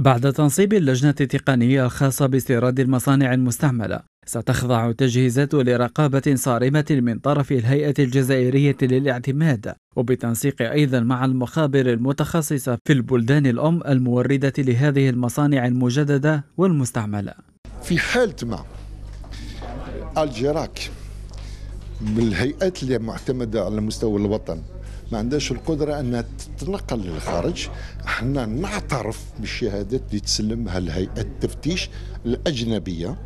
بعد تنصيب اللجنة التقنية الخاصة باستيراد المصانع المستعملة ستخضع التجهيزات لرقابة صارمة من طرف الهيئة الجزائرية للاعتماد وبتنسيق أيضا مع المخابر المتخصصة في البلدان الأم الموردة لهذه المصانع المجددة والمستعملة. في حالة ما الجراك اللي معتمدة على مستوى الوطن ما عندهاش القدرة أنها تتنقل للخارج. إحنا نعترف بالشهادات اللي تسلمها الهيئة التفتيش الأجنبية.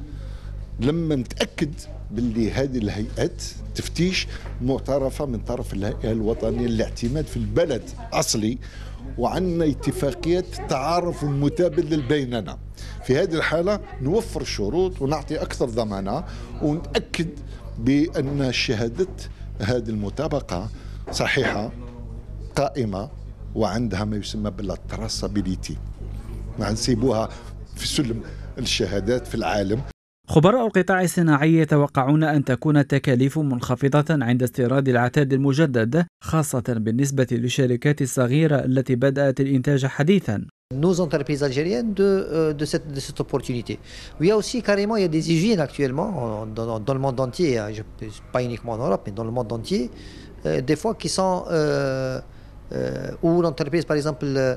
لما نتأكد باللي هذه الهيئات تفتيش معترفة من طرف الهيئة الوطنية للاعتماد في البلد أصلي وعندنا اتفاقيات تعارف متبادل بيننا. في هذه الحالة نوفر الشروط ونعطي أكثر ضمانة ونتأكد بأن شهادة هذه المطابقة صحيحة قائمة وعندها ما يسمى بالتراسابيليتي ما نسيبوها في سلم الشهادات في العالم. خبراء القطاع الصناعي يتوقعون أن تكون التكاليف منخفضة عند استيراد العتاد المجدد خاصة بالنسبة للشركات الصغيرة التي بدأت الإنتاج حديثا nos entreprises algériennes de, euh, de, cette, de cette opportunité. Il y a aussi carrément, il y a des usines actuellement dans, dans le monde entier, je, pas uniquement en Europe, mais dans le monde entier, euh, des fois qui sont euh, euh, où l'entreprise, par exemple, euh,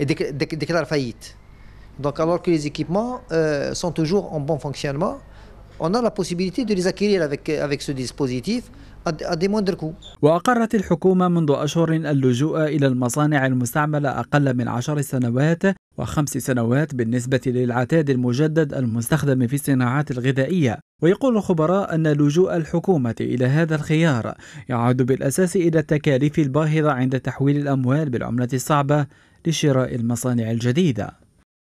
déclare faillite. Donc alors que les équipements euh, sont toujours en bon fonctionnement, on a la possibilité de les acquérir avec, avec ce dispositif. وأقرت الحكومة منذ أشهر اللجوء إلى المصانع المستعملة أقل من عشر سنوات وخمس سنوات بالنسبة للعتاد المجدد المستخدم في الصناعات الغذائية ويقول الخبراء أن لجوء الحكومة إلى هذا الخيار يعود بالأساس إلى التكاليف الباهظة عند تحويل الأموال بالعملة الصعبة لشراء المصانع الجديدة